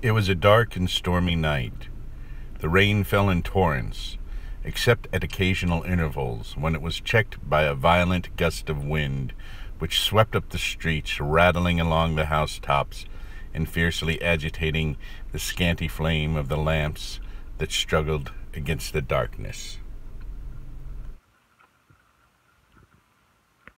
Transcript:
It was a dark and stormy night. The rain fell in torrents, except at occasional intervals when it was checked by a violent gust of wind which swept up the streets, rattling along the housetops and fiercely agitating the scanty flame of the lamps that struggled against the darkness.